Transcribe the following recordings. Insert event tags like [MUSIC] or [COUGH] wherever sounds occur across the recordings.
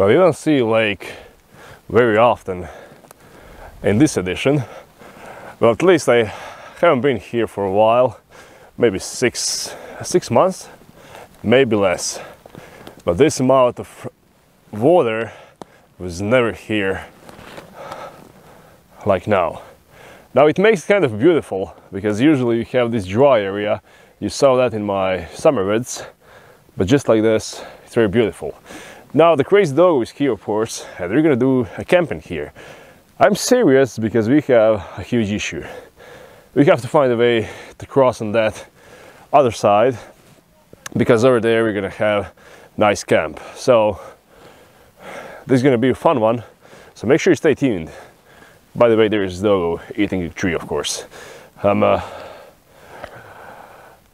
Well, you don't see lake very often in this edition. Well, at least I haven't been here for a while, maybe six six months, maybe less. But this amount of water was never here like now. Now it makes it kind of beautiful because usually you have this dry area. You saw that in my summer vids, but just like this, it's very beautiful. Now the crazy dog is here, of course, and we're gonna do a camping here. I'm serious because we have a huge issue. We have to find a way to cross on that other side because over there we're gonna have nice camp. So this is gonna be a fun one. So make sure you stay tuned. By the way, there is Dogo eating a tree, of course. Um, uh,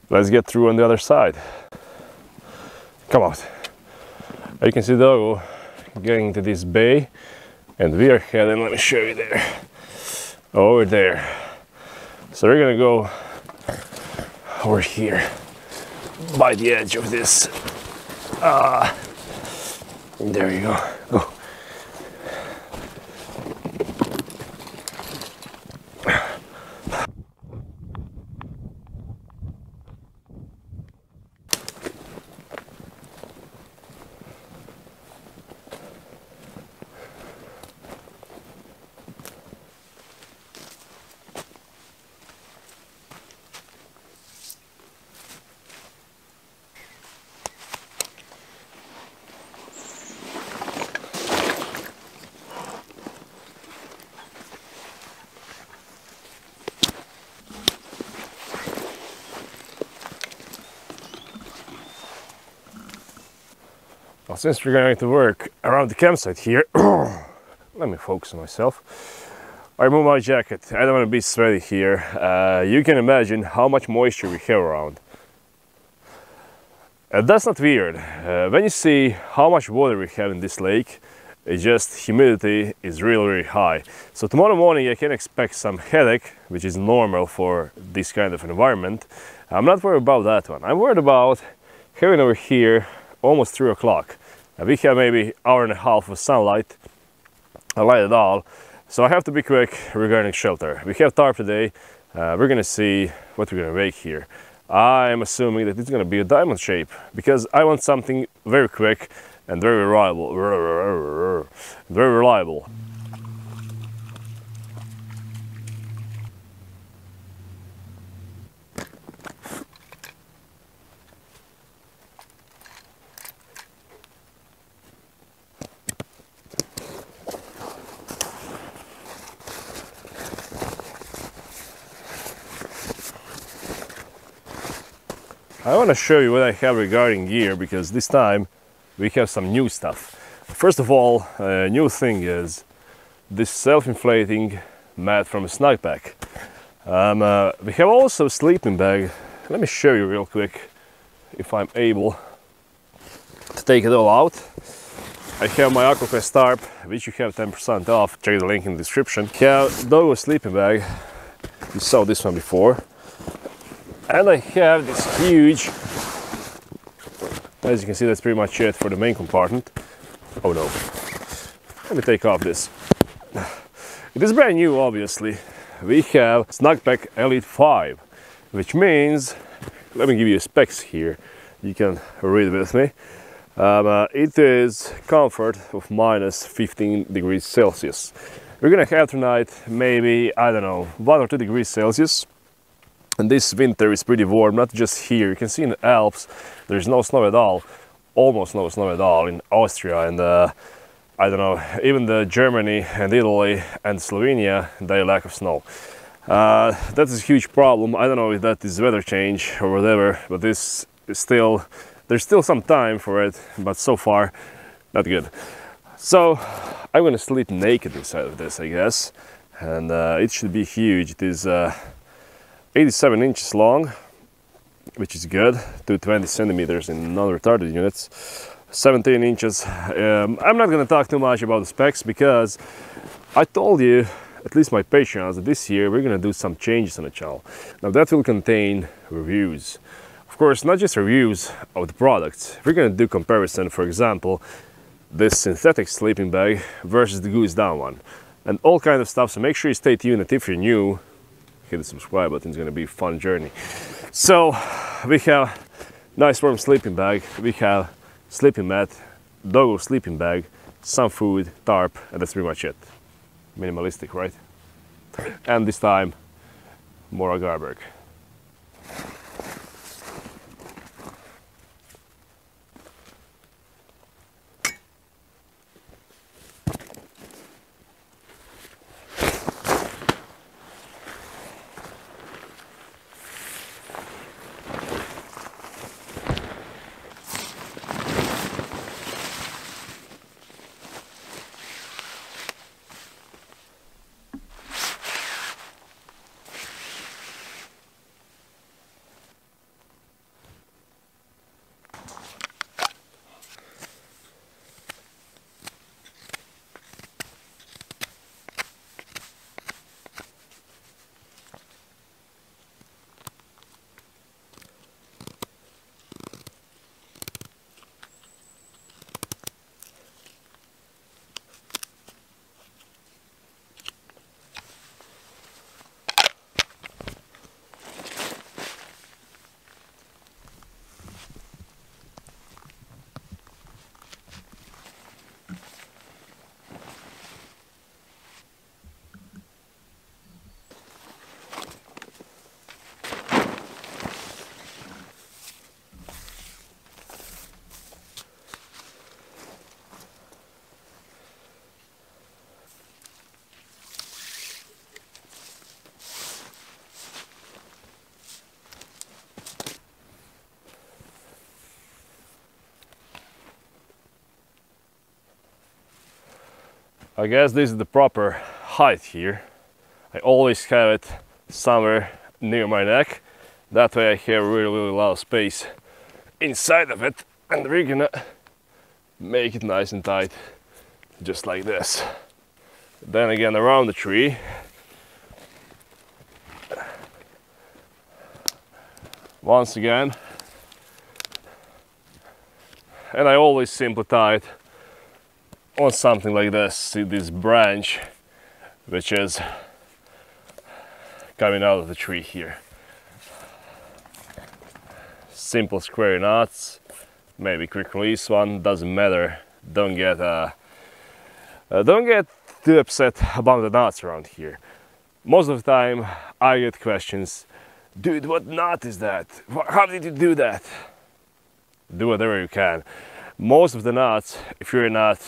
let's get through on the other side. Come out. You can see Dogo getting to this bay, and we are heading. Let me show you there. Over there. So we're gonna go over here by the edge of this. Uh, there you go. Go. Since we're going to work around the campsite here, [CLEARS THROAT] let me focus on myself. I remove my jacket. I don't want to be sweaty here. Uh, you can imagine how much moisture we have around. And that's not weird. Uh, when you see how much water we have in this lake, it's just humidity is really, really high. So tomorrow morning I can expect some headache, which is normal for this kind of environment. I'm not worried about that one. I'm worried about having over here almost three o'clock. We have maybe hour and a half of sunlight, a light at all. So I have to be quick regarding shelter. We have tarp today. Uh, we're gonna see what we're gonna make here. I'm assuming that it's gonna be a diamond shape because I want something very quick and very reliable. Very reliable. I want to show you what I have regarding gear because this time we have some new stuff. First of all, a new thing is this self-inflating mat from Snugpak. Um, uh, we have also a sleeping bag. Let me show you real quick if I'm able to take it all out. I have my Aquaquest tarp, which you have 10% off. Check the link in the description. Have Dogo sleeping bag. You saw this one before and I have this huge as you can see that's pretty much it for the main compartment. Oh no. Let me take off this. It is brand new obviously. We have Snugpak Elite 5 which means let me give you specs here. You can read with me. Um, uh, it is comfort of minus 15 degrees Celsius. We're gonna have tonight maybe I don't know one or two degrees Celsius and this winter is pretty warm, not just here. You can see in the Alps, there's no snow at all, almost no snow at all in Austria and uh, I don't know, even the Germany and Italy and Slovenia, they lack of snow. Uh, that is a huge problem. I don't know if that is weather change or whatever, but this is still, there's still some time for it, but so far, not good. So I'm gonna sleep naked inside of this, I guess, and uh, it should be huge. It is uh, 87 inches long, which is good, 220 centimeters in non-retarded units, 17 inches. Um, I'm not to talk too much about the specs because I told you, at least my Patreons, that this year we're to do some changes on the channel. Now that will contain reviews. Of course, not just reviews of the products. We're to do comparison, for example, this synthetic sleeping bag versus the goose down one and all kind of stuff so make sure you stay tuned if you're new hit the subscribe button it's to be a fun journey. So we have nice warm sleeping bag we have sleeping mat doggo sleeping bag some food tarp and that's pretty much it. Minimalistic right? And this time Mora Garberg. I guess this is the proper height here. I always have it somewhere near my neck. That way I have really, really of space inside of it. And we're gonna make it nice and tight, just like this. Then again around the tree. Once again. And I always simply tie it on something like this see this branch which is coming out of the tree here. Simple square knots maybe quick release one doesn't matter. Don't get uh, uh, don't get too upset about the knots around here. Most of the time I get questions dude what knot is that? How did you do that? Do whatever you can. Most of the knots if you're not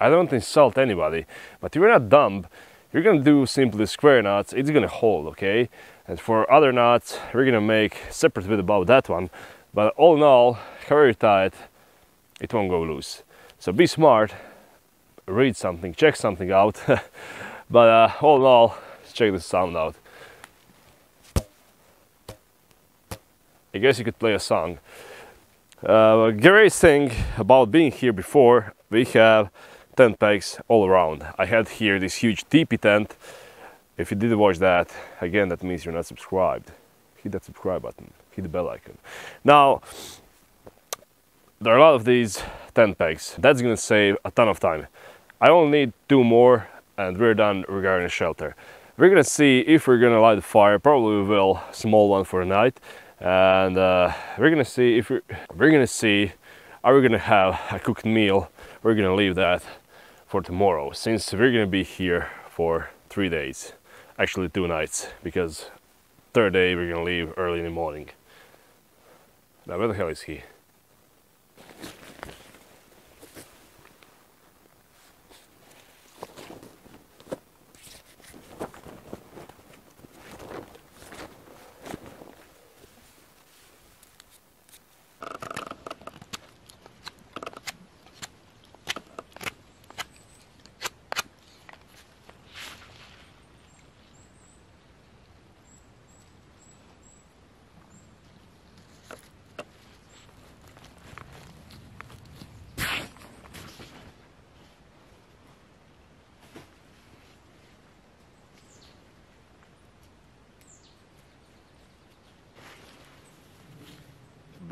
I don't insult anybody, but you're not dumb, you're gonna do simply square knots, it's gonna hold, okay? And for other knots, we're gonna make separate video about that one. But all in all, however you tie it, it won't go loose. So be smart, read something, check something out. [LAUGHS] but uh, all in all, let's check the sound out. I guess you could play a song. Uh, great thing about being here before, we have tent pegs all around. I had here this huge teepee tent. If you did watch that, again, that means you're not subscribed. Hit that subscribe button, hit the bell icon. Now, there are a lot of these tent pegs. That's gonna save a ton of time. I only need two more and we're done regarding the shelter. We're gonna see if we're gonna light the fire, probably we will, small one for the night. And uh, we're gonna see if we're, we're gonna see, are we gonna have a cooked meal? We're gonna leave that for tomorrow since we're gonna be here for three days actually two nights because third day we're gonna leave early in the morning. Now where the hell is he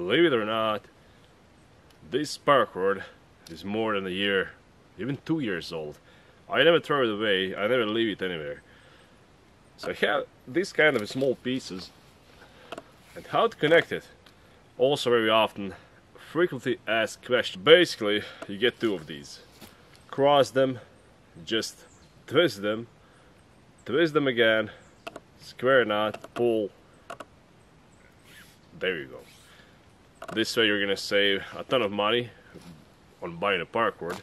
believe it or not, this paracord is more than a year, even two years old. I never throw it away, I never leave it anywhere. So I have these kind of small pieces and how to connect it. Also very often, frequently asked question. Basically, you get two of these. Cross them, just twist them, twist them again, square knot, pull. There you go. This way you're gonna save a ton of money on buying a paracord.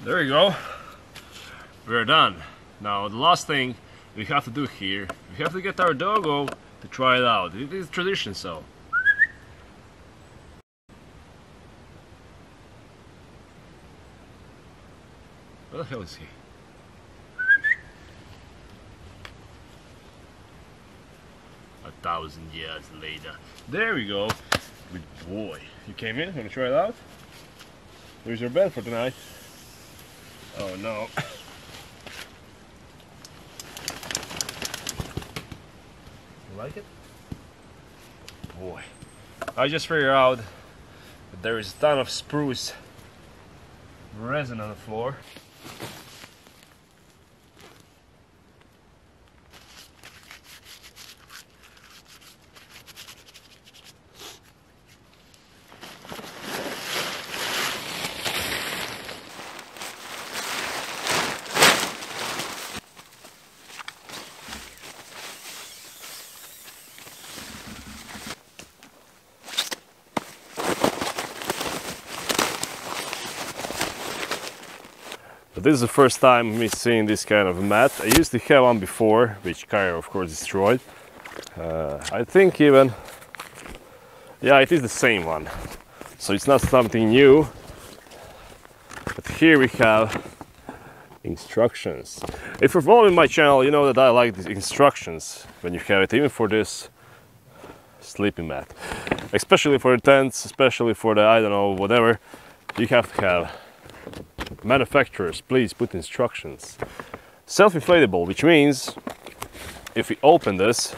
There you go. We're done. Now the last thing we have to do here, we have to get our doggo to try it out. It is tradition so. Where the hell is he? A thousand years later. There we go. Good boy. You came in? Wanna try it out? Here's your bed for tonight. Oh no. [LAUGHS] like it? Boy. I just figured out that there is a ton of spruce resin on the floor. This is the first time me seeing this kind of mat. I used to have one before, which Cairo of course destroyed. Uh, I think even, yeah, it is the same one. So it's not something new. But here we have instructions. If you're following my channel, you know that I like these instructions when you have it, even for this sleeping mat. Especially for the tents, especially for the, I don't know, whatever, you have to have manufacturers, please put instructions. Self-inflatable, which means if we open this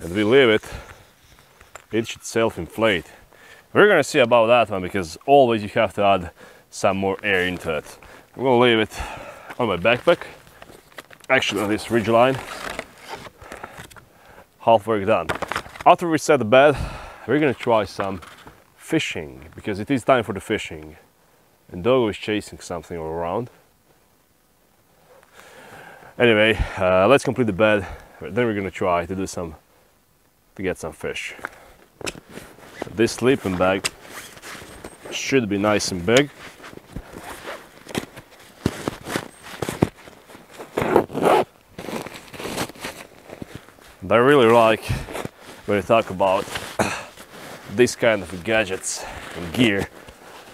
and we leave it, it should self-inflate. We're gonna see about that one because always you have to add some more air into it. I'm gonna leave it on my backpack, actually on this ridgeline. Half work done. After we set the bed, we're gonna try some fishing because it is time for the fishing and dog is chasing something around. Anyway, uh, let's complete the bed. Then we're gonna try to do some to get some fish. This sleeping bag should be nice and big. I really like when you talk about [COUGHS] this kind of gadgets and gear.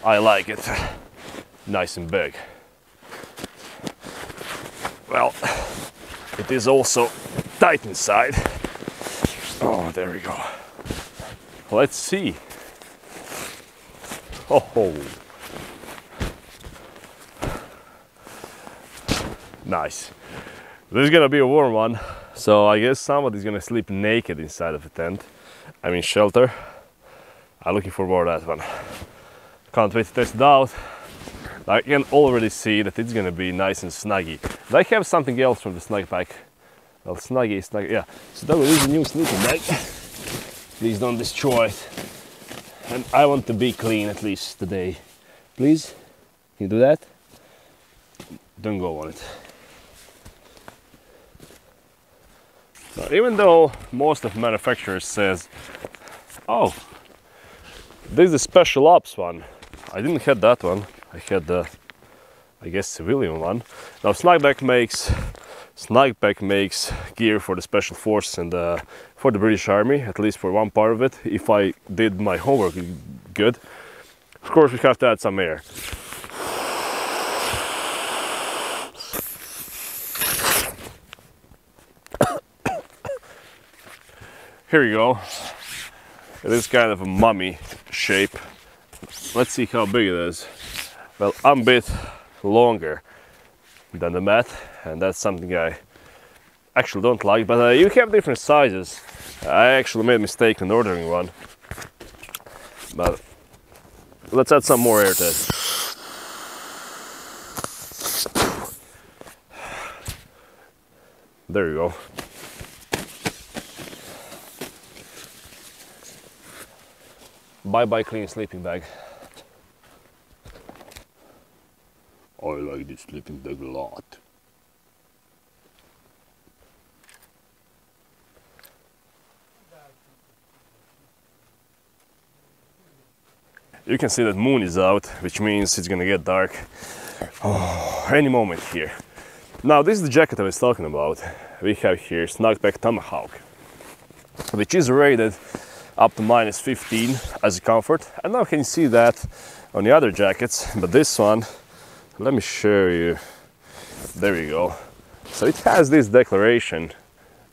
I like it nice and big. Well, it is also tight inside. Oh, there we go. Let's see. Oh, nice. This is gonna be a warm one, so I guess somebody's gonna sleep naked inside of a tent. I mean shelter. I'm looking forward to that one. Can't wait to test it out. I can already see that it's gonna be nice and snuggy. And I have something else from the Snugpak. Well, snuggy, snuggy, yeah. So that is a new sleeping bag. Please don't destroy it. And I want to be clean at least today. Please, can you do that? Don't go on it. Now, even though most of manufacturers says, oh, this is a special ops one. I didn't have that one. I had the, I guess, civilian one. Now Snugpak makes Snugpak makes gear for the special force and uh, for the British Army, at least for one part of it. If I did my homework good, of course we have to add some air. [COUGHS] here you go. It is kind of a mummy shape. Let's see how big it is. Well, I'm a bit longer than the mat, and that's something I actually don't like. But uh, you have different sizes. I actually made a mistake in ordering one. But let's add some more air to it. There you go. Bye bye clean sleeping bag. I like this sleeping bag a lot. You can see that moon is out, which means it's gonna get dark oh, any moment here. Now this is the jacket I was talking about. We have here Snugpak Tomahawk, which is rated up to minus 15 as a comfort. And now you can see that on the other jackets, but this one, let me show you. There you go. So it has this declaration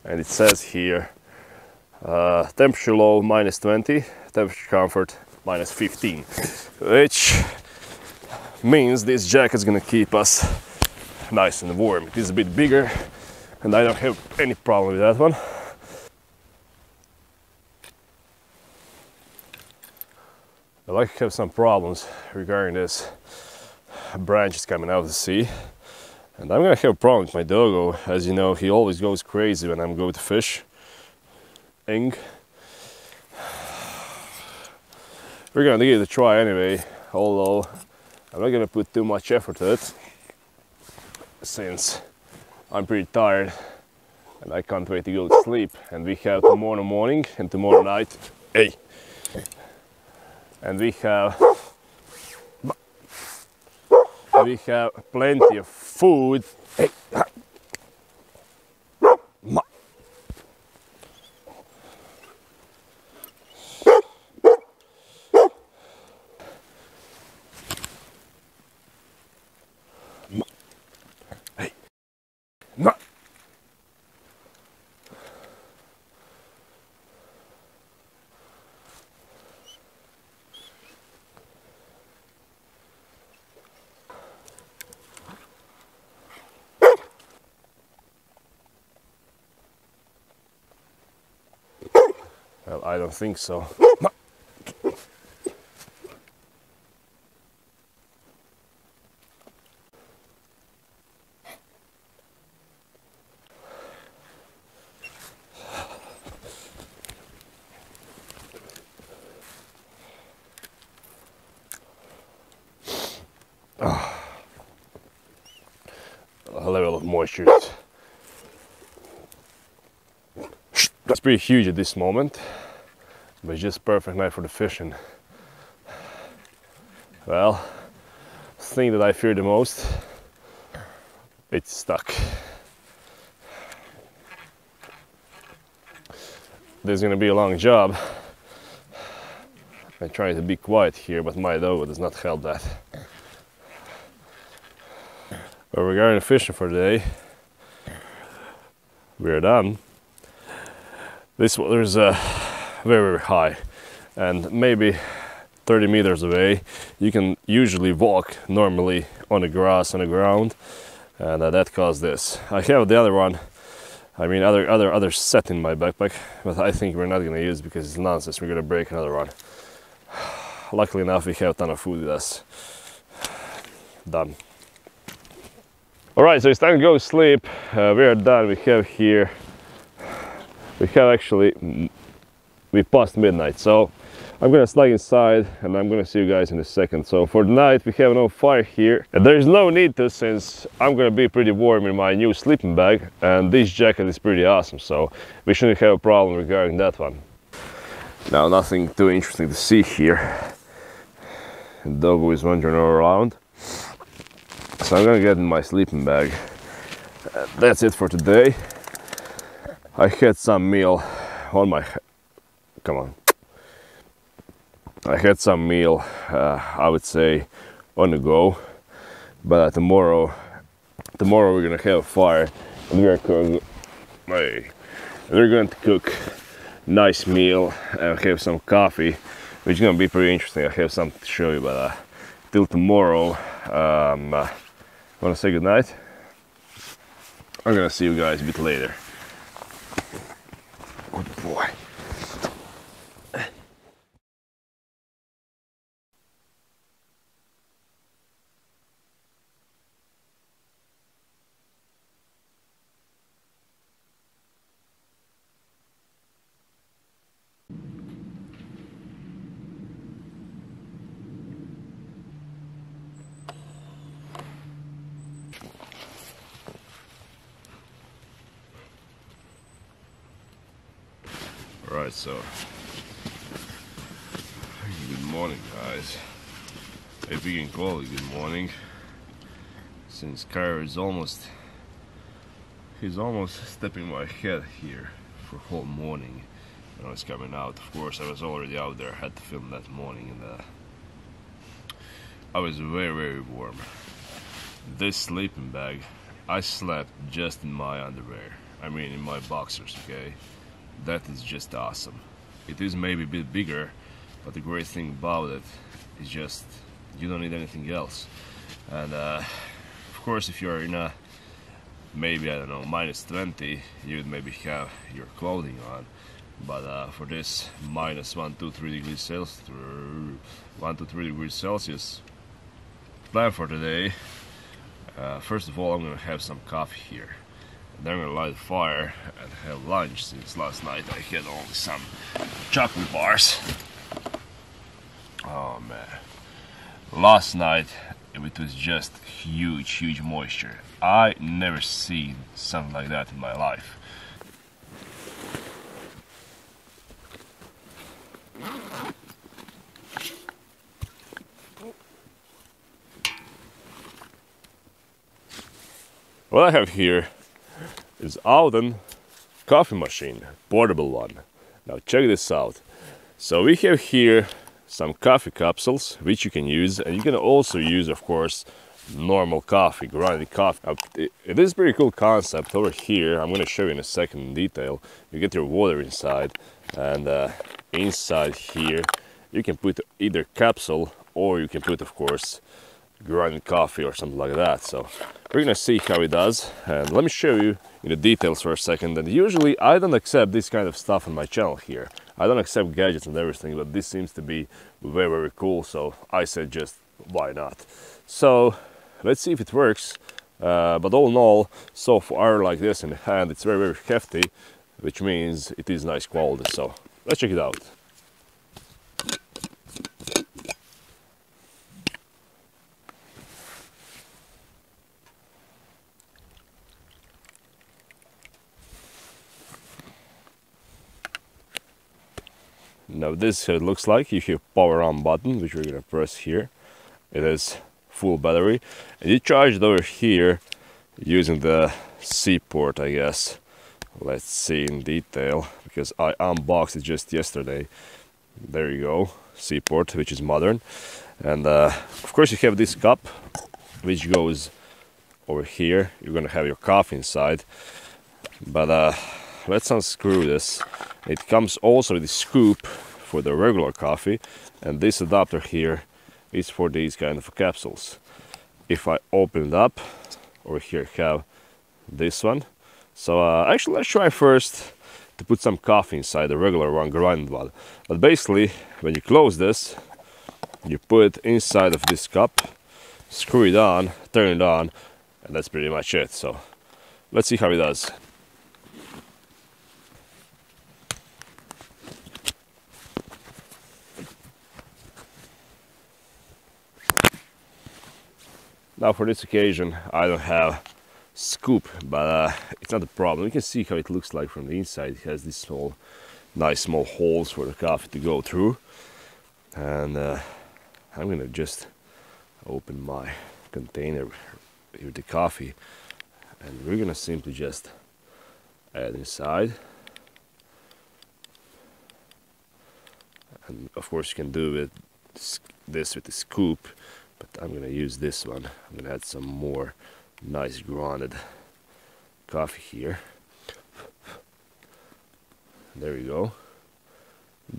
and it says here uh, temperature low minus 20, temperature comfort minus 15, which means this jacket is gonna keep us nice and warm. It is a bit bigger and I don't have any problem with that one. I like to have some problems regarding this branches coming out of the sea. And I'm gonna have a problem with my doggo. As you know, he always goes crazy when I'm going to fish. Ing. We're gonna give it a try anyway, although I'm not gonna put too much effort to it since I'm pretty tired and I can't wait to go to sleep. And we have tomorrow morning and tomorrow night. Hey! And we have we have plenty of food. Hey. I don't think so. A level of moisture It's pretty huge at this moment, it's just perfect night for the fishing. Well, thing that I fear the most, it's stuck. This is gonna be a long job. I'm trying to be quiet here, but my dog does not help that. But regarding fishing for today, we're done. This water is uh, very, very high and maybe 30 meters away you can usually walk normally on the grass on the ground and uh, that caused this. I have the other one I mean other other other set in my backpack but I think we're not gonna use because it's nonsense we're gonna break another one. [SIGHS] Luckily enough we have a ton of food with us. Done. Alright so it's time to go sleep. Uh, we are done. We have here we have actually we passed midnight. So I'm gonna slide inside and I'm gonna see you guys in a second. So for the night we have no fire here. And there's no need to since I'm gonna be pretty warm in my new sleeping bag. And this jacket is pretty awesome. So we shouldn't have a problem regarding that one. Now nothing too interesting to see here. The dog is wandering all around. So I'm gonna get in my sleeping bag. That's it for today. I had some meal on my come on I had some meal uh, I would say on the go but tomorrow tomorrow we're gonna have a fire and we're going hey, we're going to cook nice meal. and have some coffee, which is gonna be pretty interesting. I have something to show you, but uh, till tomorrow, um, uh, wanna say good night? I'm gonna see you guys a bit later. Good boy. Right, so good morning, guys. If we can call it good morning, Cairo is almost he's almost stepping my head here for whole morning. You know, it's coming out. Of course, I was already out there. I had to film that morning, and uh, I was very, very warm. This sleeping bag, I slept just in my underwear. I mean, in my boxers. Okay that is just awesome. It is maybe a bit bigger, but the great thing about it is just you don't need anything else. And uh, of course, if you're in a maybe I don't know minus 20, you'd maybe have your clothing on. But uh, for this minus one, two, three degrees Celsius, one to three degrees Celsius plan for today. Uh, first of all, I'm gonna have some coffee here. Then I'm gonna light a fire and have lunch since last night I had only some chocolate bars. Oh man. Last night it was just huge, huge moisture. I never seen something like that in my life. What I have here is Outin coffee machine, portable one. Now check this out. So we have here some coffee capsules which you can use and you can also use of course normal coffee, grinded coffee. Now, it is a pretty cool concept over here. I'm going to show you in a second in detail. You get your water inside and uh, inside here you can put either capsule or you can put of course grinding coffee or something like that. So we're gonna see how it does and let me show you in the details for a second. And usually I don't accept this kind of stuff on my channel here. I don't accept gadgets and everything, but this seems to be very, very cool. So I said just why not? So let's see if it works. Uh, but all in all, so far like this in the hand, it's very, very hefty, which means it is nice quality. So let's check it out. Now this it looks like if you have power on button which we're gonna press here. It is full battery and you charge it over here using the C port I guess. Let's see in detail because I unboxed it just yesterday. There you go, C port which is modern and uh, of course you have this cup which goes over here. You're gonna have your coffee inside but uh, let's unscrew this. It comes also with a scoop for the regular coffee and this adapter here is for these kind of capsules. If I open it up over here have this one. So uh, actually let's try first to put some coffee inside the regular one grinded one. But basically when you close this you put it inside of this cup screw it on turn it on and that's pretty much it. So let's see how it does Now for this occasion I don't have scoop, but uh, it's not a problem. You can see how it looks like from the inside. It has these small, nice small holes for the coffee to go through. And uh, I'm gonna just open my container with the coffee and we're gonna simply just add inside. And of course you can do it this with the scoop but I'm gonna use this one I'm gonna add some more nice grounded coffee here there we go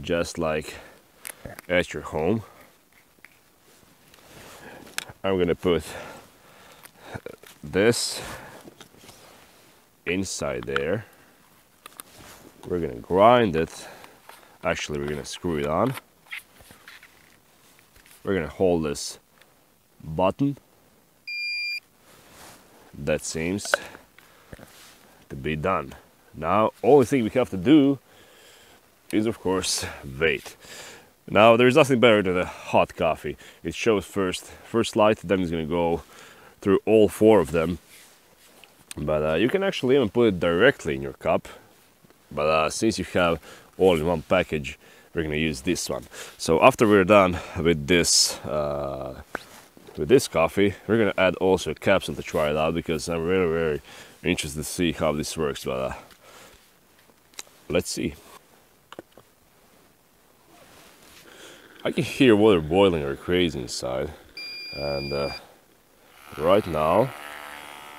just like at your home. I'm gonna put this inside there. We're gonna grind it. Actually, we're gonna screw it on. We're gonna hold this button. That seems to be done. Now, only thing we have to do is, of course, wait. Now, there's nothing better than a hot coffee. It shows first, first light, then it's gonna go through all four of them. But uh, you can actually even put it directly in your cup. But uh, since you have all in one package, we're gonna use this one. So after we're done with this, uh, with this coffee, we're gonna add also a capsule to try it out because I'm very, very interested to see how this works. But uh, let's see. I can hear water boiling or crazy inside, and uh, right now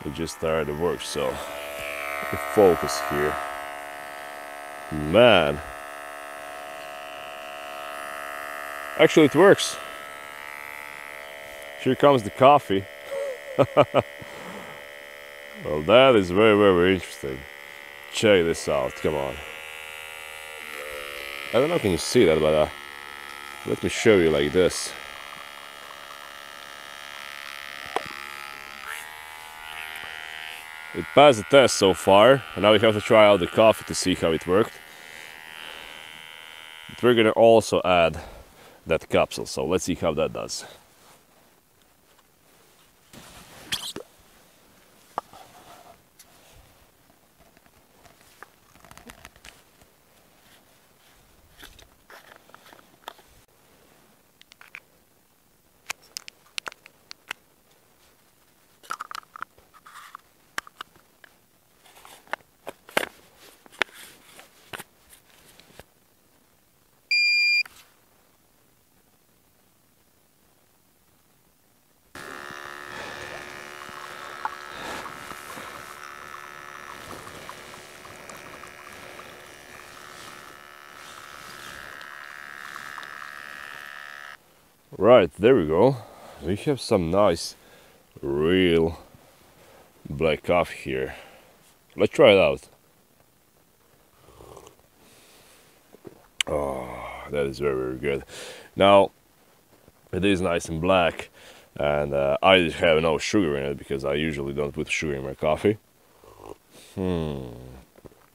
it just started to work. So focus here, man. Actually, it works. Here comes the coffee. [LAUGHS] well, that is very, very, interesting. Check this out. Come on. I don't know if you can see that, but uh, let me show you like this. It passed the test so far, and now we have to try out the coffee to see how it worked. But we're gonna also add that capsule, so let's see how that does. Right, there we go. We have some nice, real black coffee here. Let's try it out. Oh, that is very, very good. Now, it is nice and black, and uh, I have no sugar in it because I usually don't put sugar in my coffee. Hmm.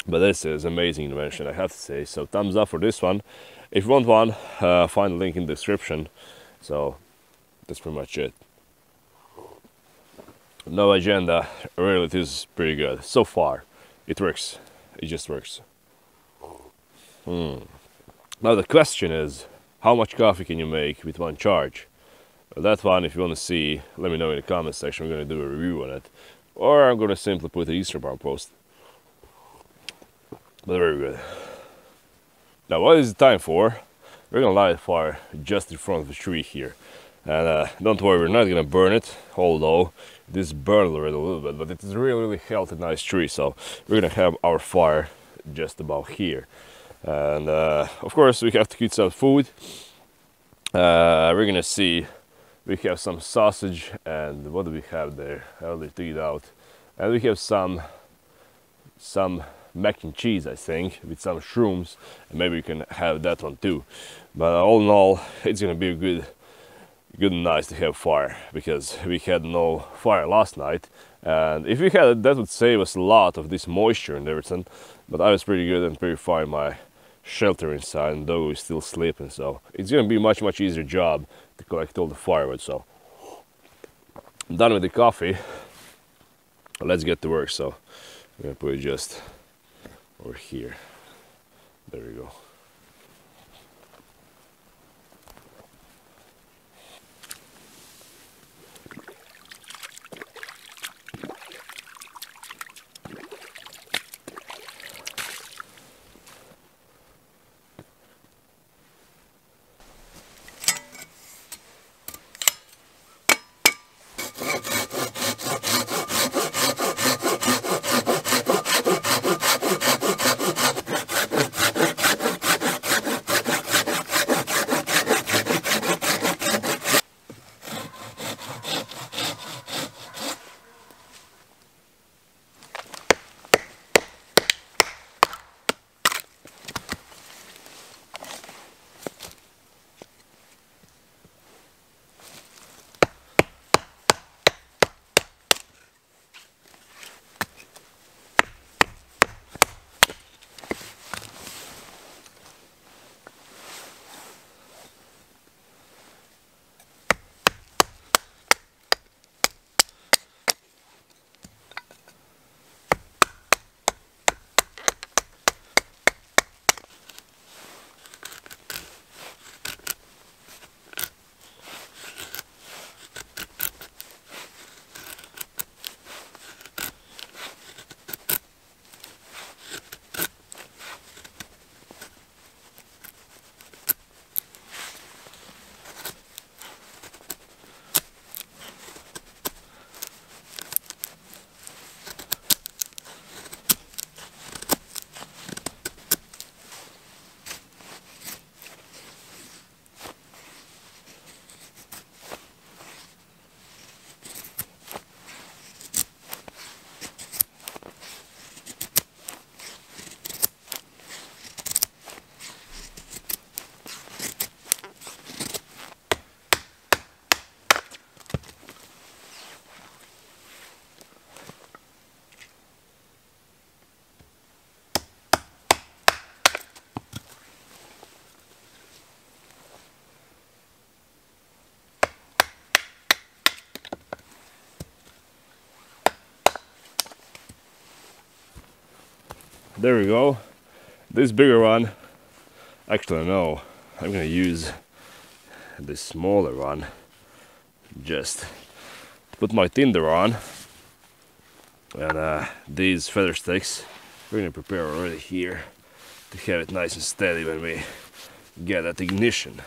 But this is amazing invention, I have to say. So thumbs up for this one. If you want one, uh, find the link in the description. So that's pretty much it. No agenda, really it is pretty good. So far, it works. It just works. Hmm. Now the question is, how much coffee can you make with one charge? Well, that one, if you want to see, let me know in the comment section. I'm going to do a review on it. Or I'm going to simply put the Instagram post. But very good. Now what is the time for? We're gonna light a fire just in front of the tree here. And uh, don't worry we're not gonna burn it although this burned already a little bit but it is a really really healthy nice tree. So we're gonna have our fire just about here. And uh, of course we have to eat some food. Uh, we're gonna see we have some sausage and what do we have there? I'll let it out. And we have some some mac and cheese, I think, with some shrooms, and maybe we can have that one too. But all in all, it's gonna be a good, good nice to have fire because we had no fire last night, and if we had it, that would save us a lot of this moisture and everything. But I was pretty good and pretty fine my shelter inside, and Dogo is still sleeping, so it's gonna be much much easier job to collect all the firewood. So I'm done with the coffee. Let's get to work. So I'm gonna put just or here. There we go. There we go. This bigger one, actually no, I'm gonna use this smaller one. Just put my tinder on and uh, these feather sticks we're gonna prepare already here to have it nice and steady when we get that ignition.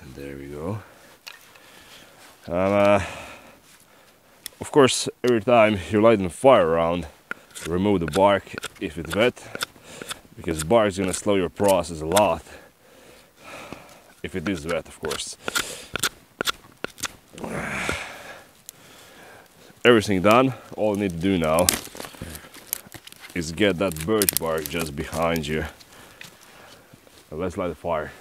And there we go. And, uh, of course, every time you're lighting a fire around, remove the bark if it's wet, because bark is gonna slow your process a lot. If it is wet, of course. Everything done. All you need to do now is get that birch bark just behind you. let's light the fire.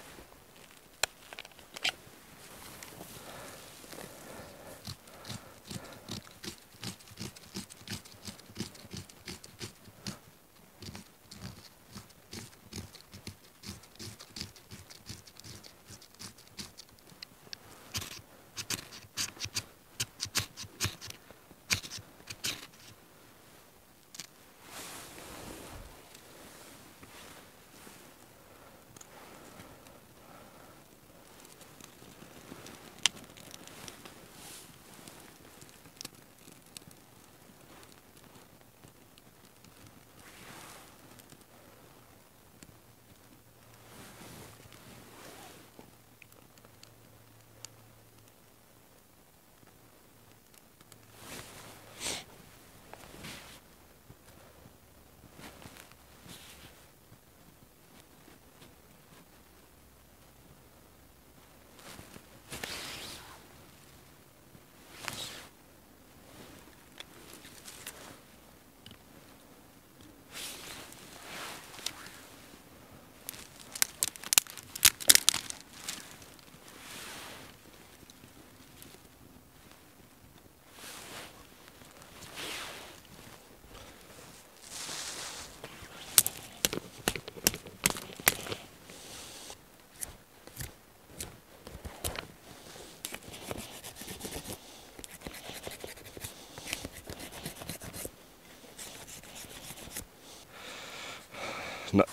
No.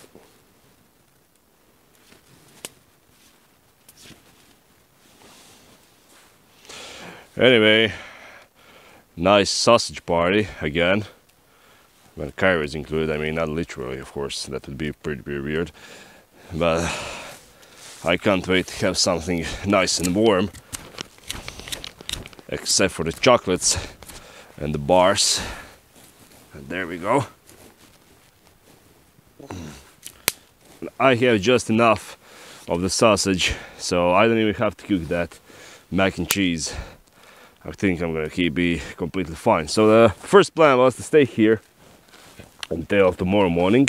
Anyway, nice sausage party again. When Cairo is included, I mean, not literally, of course, that would be pretty, pretty weird. But I can't wait to have something nice and warm. Except for the chocolates and the bars. And there we go. I have just enough of the sausage, so I don't even have to cook that mac and cheese. I think I'm gonna keep be completely fine. So the first plan was to stay here until tomorrow morning,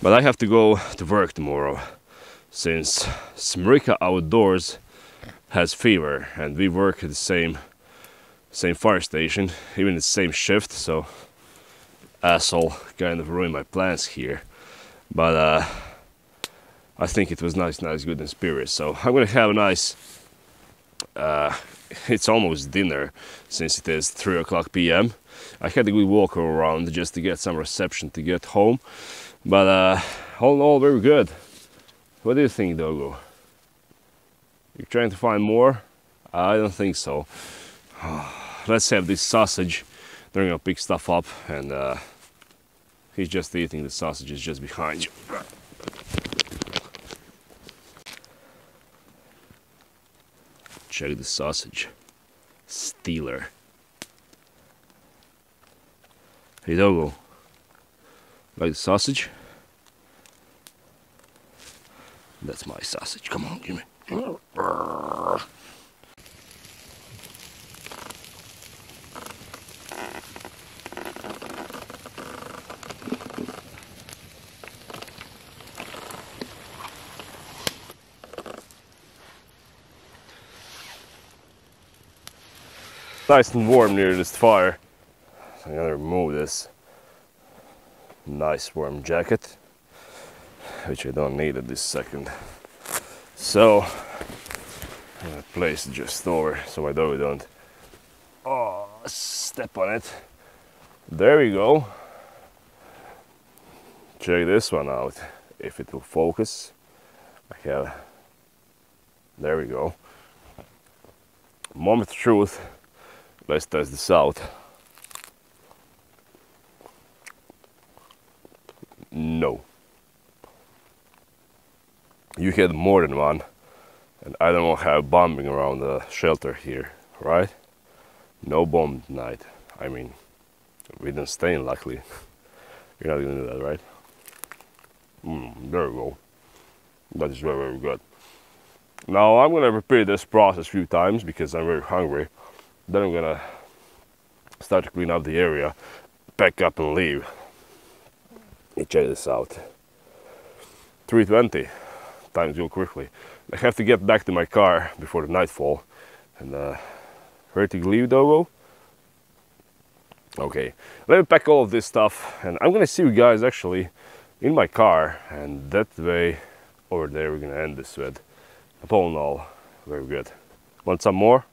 but I have to go to work tomorrow since Smrika Outdoors has fever and we work at the same same fire station, even the same shift, so asshole kind of ruined my plans here. But uh, I think it was nice, nice, good and spirit. So I'm gonna have a nice. Uh, [LAUGHS] it's almost dinner since it is three o'clock p.m. I had a good walk around just to get some reception to get home, but uh, all in all, very good. What do you think, Dogo? You're trying to find more? I don't think so. [SIGHS] Let's have this sausage. They're gonna pick stuff up, and uh, he's just eating the sausages just behind you. Check the sausage. Stealer. Hey Dogo. Like the sausage? That's my sausage. Come on, give me. Nice and warm near this fire. So I'm gonna remove this nice warm jacket, which I don't need at this second. So I'm gonna place it just over so my dog don't oh, step on it. There we go. check this one out if it will focus I have there we go moment of truth let's test this out. No. You had more than one and I don't have bombing around the shelter here right? No bomb tonight I mean we didn't stain luckily. [LAUGHS] You're not gonna do that right? Mm, there we go. That is very very good. Now I'm gonna repeat this process a few times because I'm very hungry then I'm gonna start to clean up the area pack up and leave. Check this out. 320 times go quickly. I have to get back to my car before the nightfall. And uh, ready to leave Dogo? Okay. Let me pack all of this stuff and I'm gonna see you guys actually in my car and that way over there we're gonna end this with all in all very good. Want some more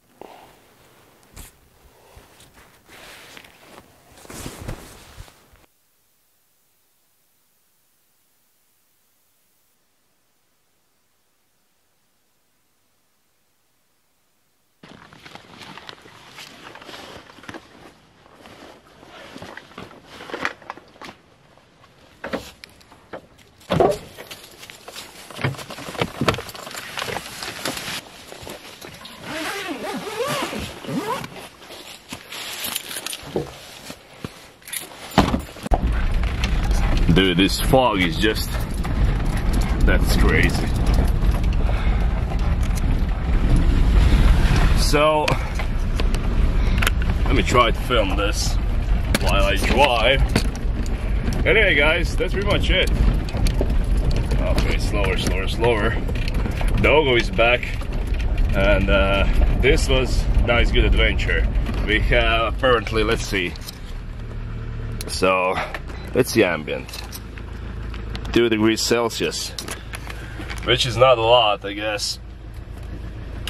Dude, this fog is just, that's crazy. So, let me try to film this while I drive. Anyway guys, that's pretty much it. Okay, slower, slower, slower. Dogo is back and uh, this was nice good adventure. We have apparently, let's see. So, let's see ambient. 2 degrees Celsius, which is not a lot, I guess.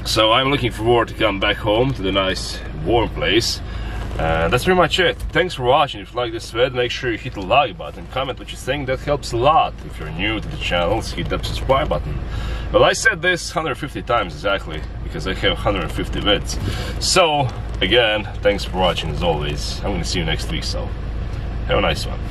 So I'm looking forward to come back home to the nice warm place. And that's pretty much it. Thanks for watching. If you like this video, make sure you hit the like button, comment what you think, that helps a lot. If you're new to the channel, hit that subscribe button. Well, I said this 150 times exactly, because I have 150 vids. So, again, thanks for watching as always. I'm gonna see you next week, so have a nice one.